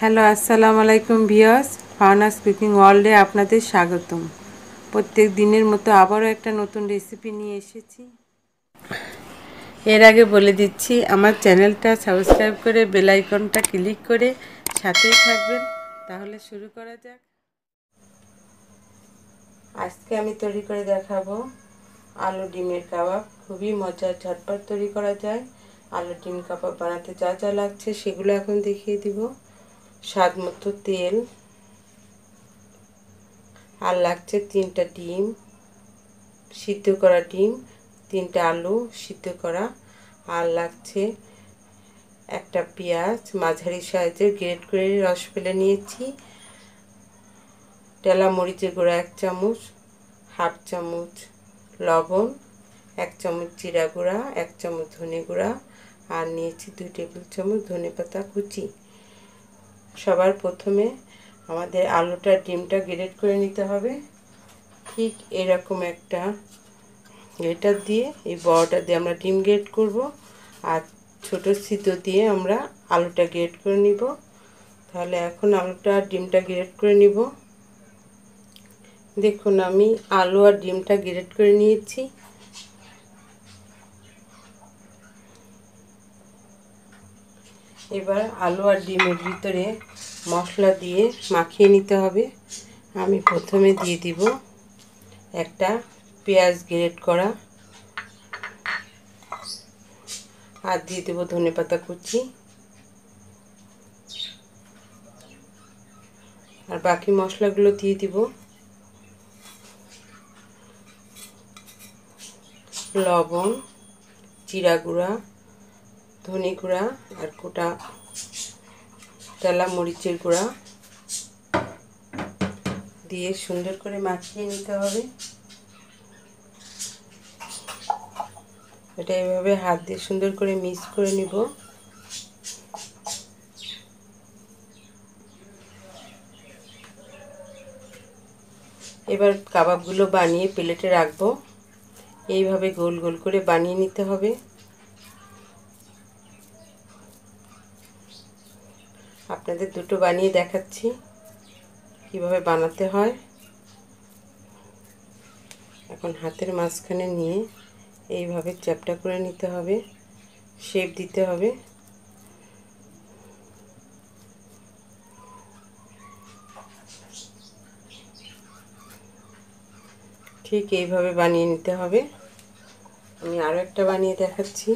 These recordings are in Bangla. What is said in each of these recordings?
হ্যালো আসসালামু আলাইকুম ভিয়াস ফার্নাস কুকিং ওয়ার্ল্ডে আপনাদের স্বাগতম। প্রত্যেক দিনের মতো আবারও একটা নতুন রেসিপি নিয়ে এসেছি। এর আগে বলে দিচ্ছি, আমার চ্যানেলটা সাবস্ক্রাইব করে বেল আইকনটা ক্লিক করে সাথেই থাকবেন। তাহলে শুরু করা যাক। আজকে আমি তৈরি করে দেখাবো আলু ডিমের কাবাব। খুবই মজার, ঝটপট তৈরি করা যায়। আলু ডিম কাবাব বানাতে যা যা লাগছে সেগুলো এখন দেখিয়ে দিব। স্বাদ মতো তেল আর লাগছে তিনটা ডিম, সিদ্ধ করা ডিম, তিনটা আলু সিদ্ধ করা আর লাগছে একটা পেঁয়াজ, মাঝারি সাইজের গ্রেট করে রস ফেলে নিয়েছি। টেলা মরিচের গুঁড়া এক চামচ, হাফ চামচ লবণ, এক চামচ জিরা গুঁড়া, এক চামচ ধনে গুঁড়া আর নিয়েছি দুই টেবিল চামচ ধনে পাতা কুচি। সবার প্রথমে আমাদের আলুটা, ডিমটা গ্রেট করে নিতে হবে। ঠিক এরকম একটা গ্রেটার দিয়ে এই বড়টা দিয়ে আমরা ডিম গ্রেট করব আর ছোট সিদ্ধ দিয়ে আমরা আলুটা গ্রেট করে নিব। তাহলে এখন আলুটা, ডিমটা গ্রেট করে নিব। দেখুন আমি আলু আর ডিমটা গ্রেট করে নিয়েছি। এবার আলু আর ডিমের ভিতরে মশলা দিয়ে মাখিয়ে নিতে হবে। আমি প্রথমে দিয়ে দিব একটা পেঁয়াজ গ্রেট করা। আর দিয়ে দেবো ধনে পাতা কুচি। আর বাকি মশলাগুলো দিয়ে দিব। লবণ, জিরা গুঁড়া ধনে গুঁড়া আর কোটা তেলা মরিচের গুঁড়া দিয়ে সুন্দর করে মাখিয়ে নিতে হবে। এটা এভাবে হাত দিয়ে সুন্দর করে মিক্স করে নিব। এবার কাবাবগুলো বানিয়ে প্লেটে রাখব। এইভাবে গোল গোল করে বানিয়ে নিতে হবে। আপনাদের দুটো বানিয়ে দেখাচ্ছি। কীভাবে বানাতে হয়। এখন হাতের মাঝখানে নিয়ে এইভাবে চ্যাপটা করে নিতে হবে। শেপ দিতে হবে। ঠিক এইভাবে বানিয়ে নিতে হবে। আমি আরও একটা বানিয়ে দেখাচ্ছি।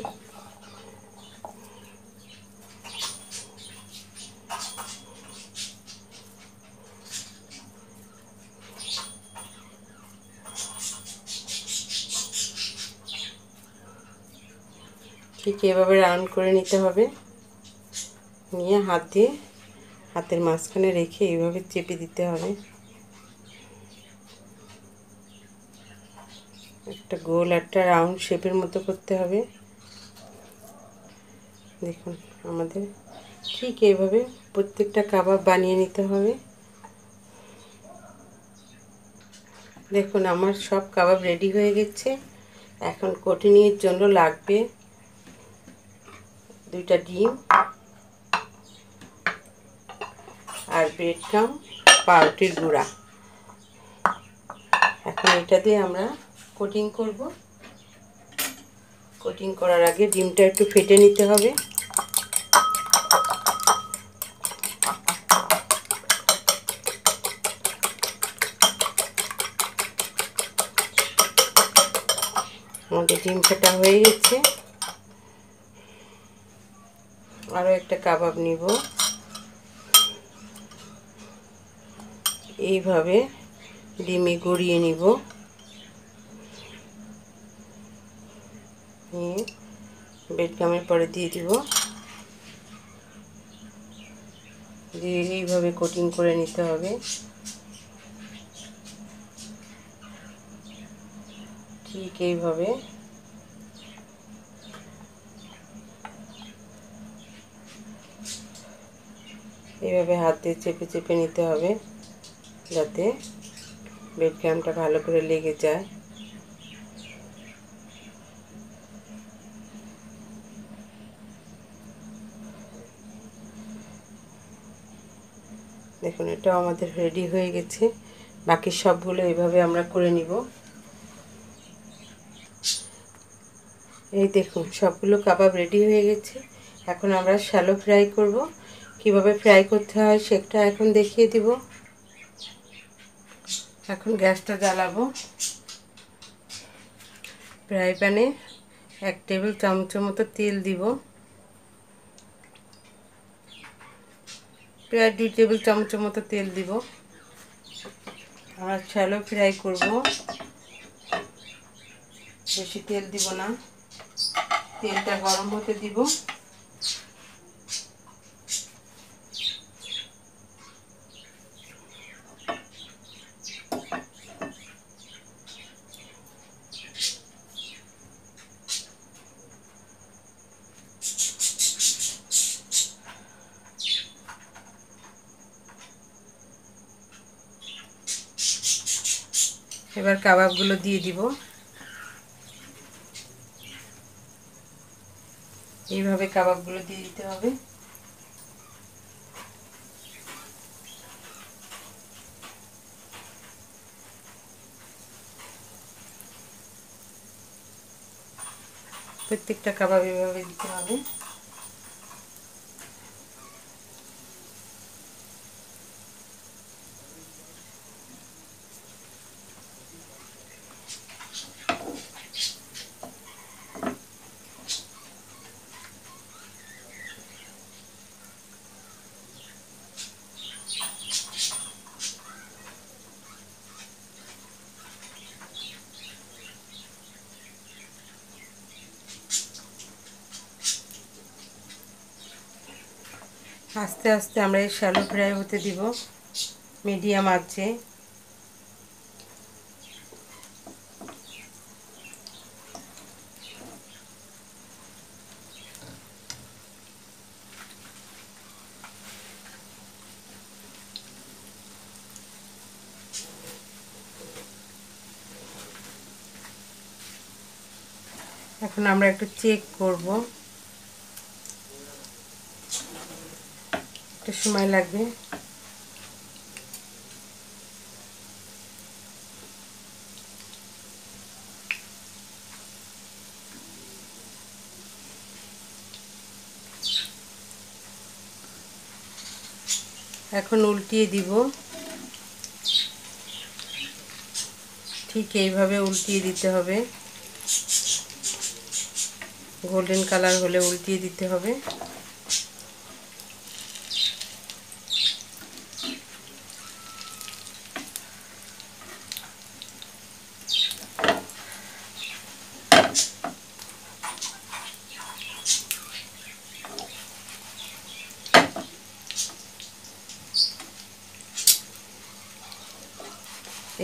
ঠিক এভাবে রাউন্ড করে নিতে হবে। নিয়ে হাত দিয়ে হাতের মাঝখানে রেখে এইভাবে চেপে দিতে হবে। একটা গোল, একটা রাউন্ড শেপের মতো করতে হবে। দেখুন, আমাদের ঠিক এইভাবে প্রত্যেকটা কাবাব বানিয়ে নিতে হবে। দেখুন, আমার সব কাবাব রেডি হয়ে গেছে। এখন কঠিনের জন্য লাগবে দুইটা ডিম আর ব্রেড কাম পাউরুটির গুঁড়া। এখন এটা দিয়ে আমরা কোটিং করব। কোটিং করার আগে ডিমটা একটু ফেটে নিতে হবে। আমাদের ডিম ফেটা হয়ে গেছে। আরও একটা কাবাব নিব। এইভাবে ডিমে গড়িয়ে নিব। নিয়ে বেডগামের পরে দিয়ে দিব। দিয়ে এইভাবে কোটিং করে নিতে হবে। ঠিক এইভাবে এইভাবে হাত দিয়ে চেপে চেপে নিতে হবে যাতে বেড ক্যামটা ভালো করে লেগে যায়। দেখুন, এটাও আমাদের রেডি হয়ে গেছে। বাকি সবগুলো এইভাবে আমরা করে নিব। এই দেখুন, সবগুলো কাবাব রেডি হয়ে গেছে। এখন আমরা শ্যালো ফ্রাই করব। কীভাবে ফ্রাই করতে হয় সেটা এখন দেখিয়ে দিব। এখন গ্যাসটা জ্বালাবো। ফ্রাই প্যানে এক টেবিল চামচের মতো তেল দিব। প্রায় দুই টেবিল চামচের মতো তেল দিব। আমরা শ্যালো ফ্রাই করব। বেশি তেল দিব না। তেলটা গরম হতে দিব। এবার কাবাবগুলো দিয়ে দিব। এইভাবে কাবাবগুলো দিয়ে দিতে হবে। প্রত্যেকটা কাবাব এভাবে দিতে হবে। আস্তে আস্তে আমরা এই শ্যালো ফ্রাই হতে দিব মিডিয়াম আছে এখন আমরা একটু চেক করব। একটু সময় লাগবে। এখন উল্টিয়ে দিব। ঠিক এইভাবে উল্টিয়ে দিতে হবে। গোল্ডেন কালার হলে উল্টিয়ে দিতে হবে।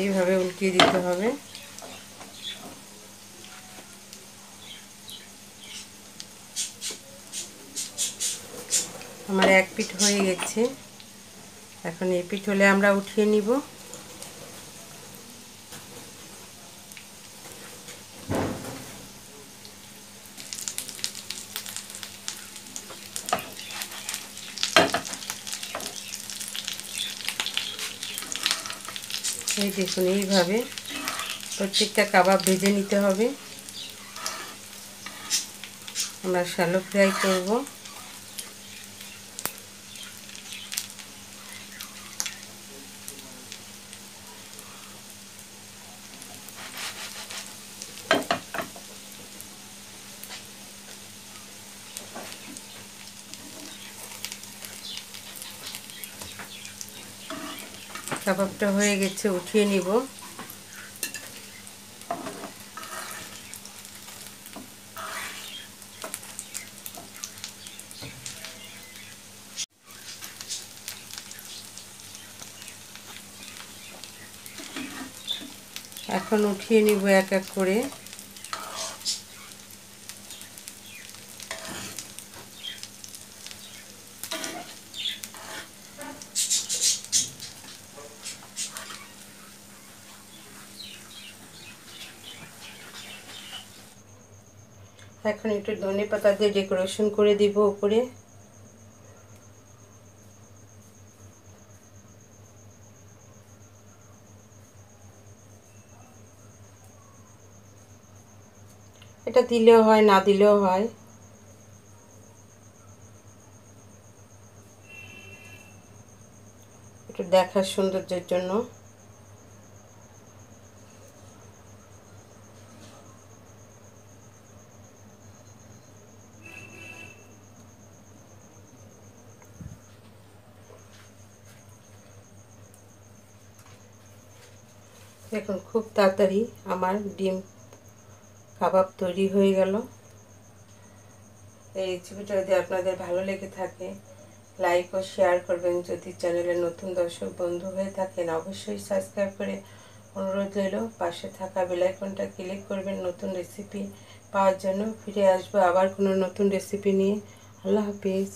এইভাবে উল্টিয়ে দিতে হবে। আমার এক পিঠ হয়ে গেছে। এখন এই পিঠ হলে আমরা উঠিয়ে নিব। এই দেখুন এইভাবে প্রত্যেকটা কাবাব ভেজে নিতে হবে। আমরা শ্যালো ফ্রাই করব। কাবাবটা হয়ে গেছে উঠিয়ে নিব। এখন উঠিয়ে নিব এক এক করে। এখন একটু ধনে পাতা দিয়ে ডেকোরেশন করে দিব উপরে। এটা দিলেও হয়, না দিলেও হয়। একটু দেখার সৌন্দর্যের জন্য। দেখুন খুব তাড়াতাড়ি আমার ডিম কাবাব তৈরি হয়ে গেল। এই রেসিপিটা যদি আপনাদের ভালো লেগে থাকে, লাইক ও শেয়ার করবেন। যদি চ্যানেলে নতুন দর্শক বন্ধু হয়ে থাকেন, অবশ্যই সাবস্ক্রাইব করে অনুরোধ রইল। পাশে থাকা বেলাইকনটা ক্লিক করবেন। নতুন রেসিপি পাওয়ার জন্য ফিরে আসব আবার কোনো নতুন রেসিপি নিয়ে। আল্লাহ হাফিজ।